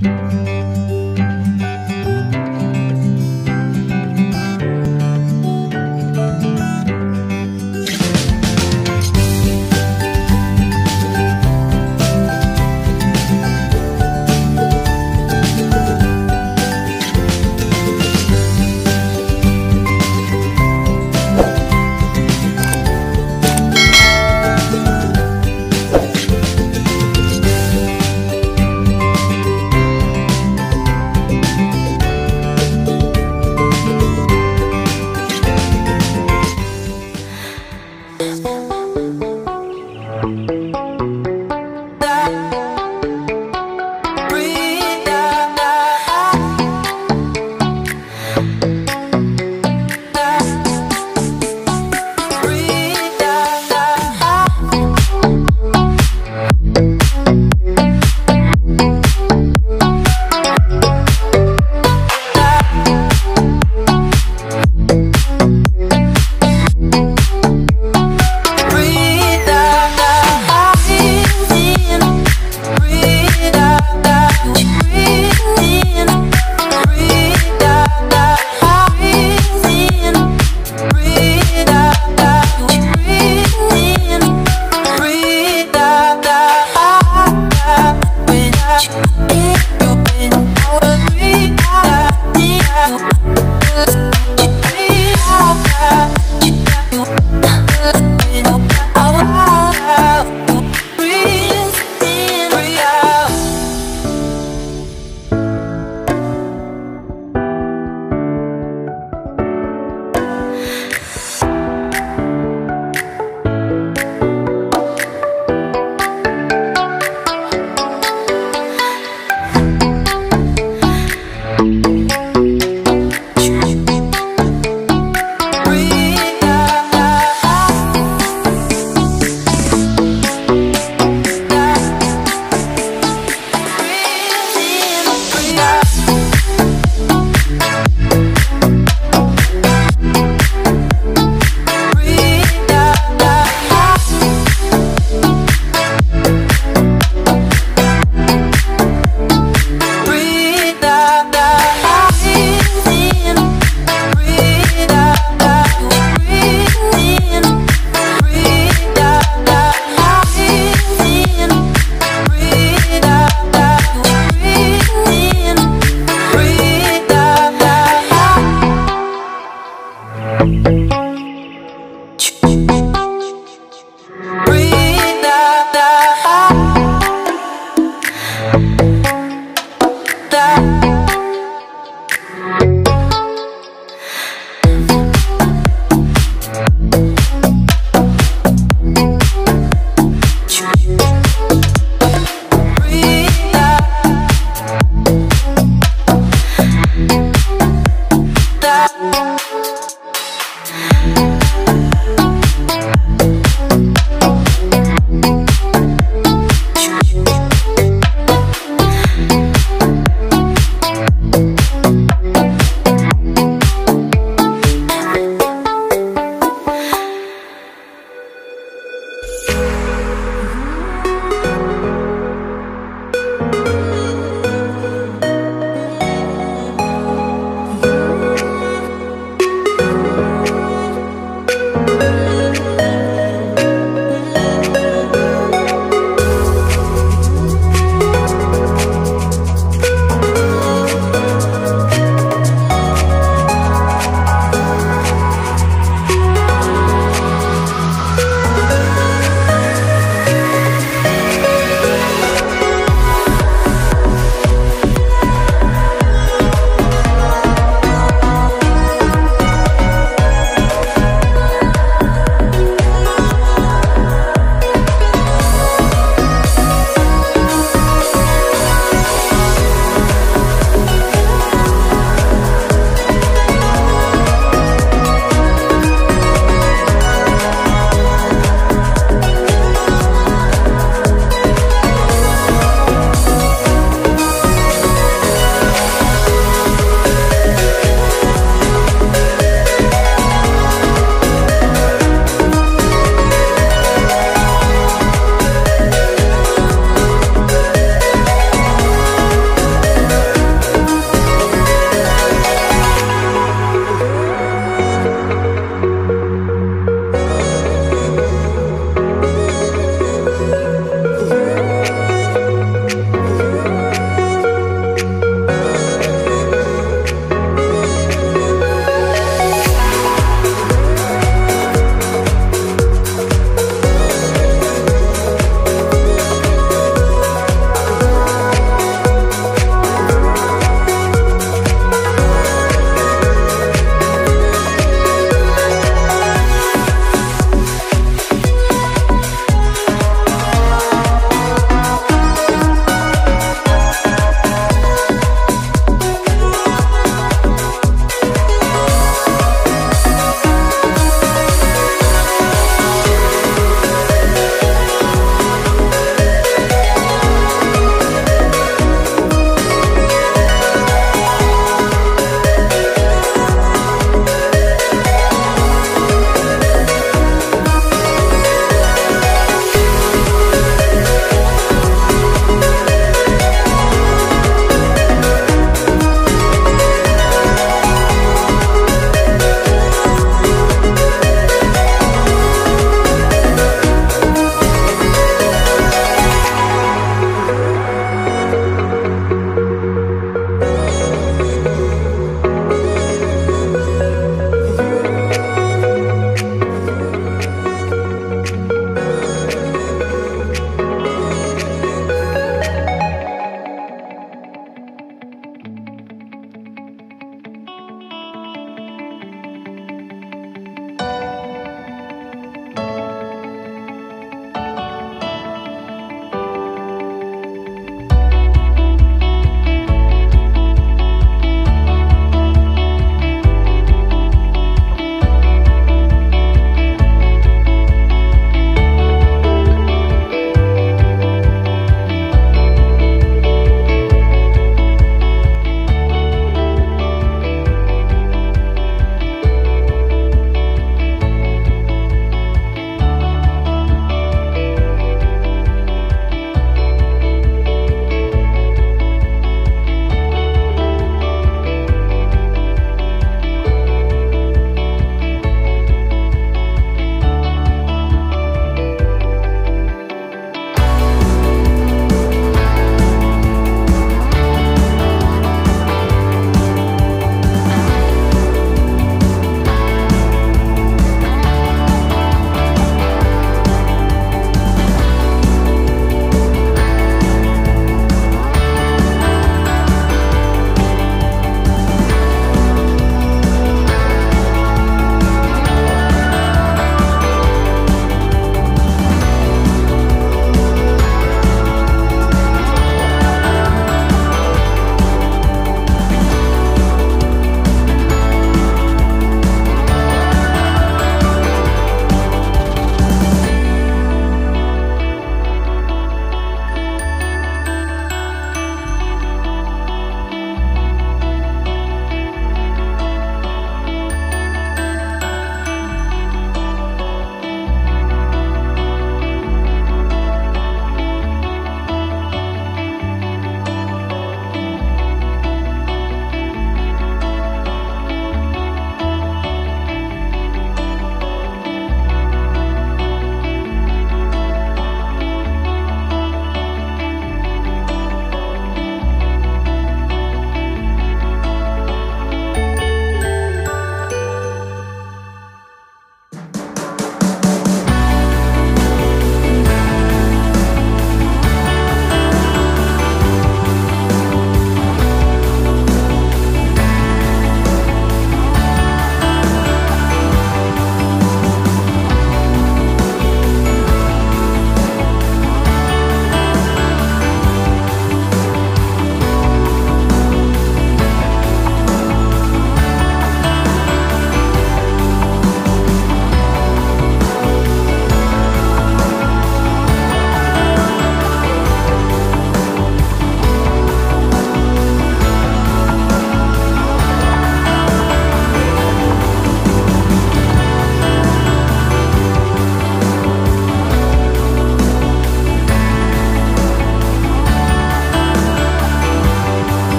Without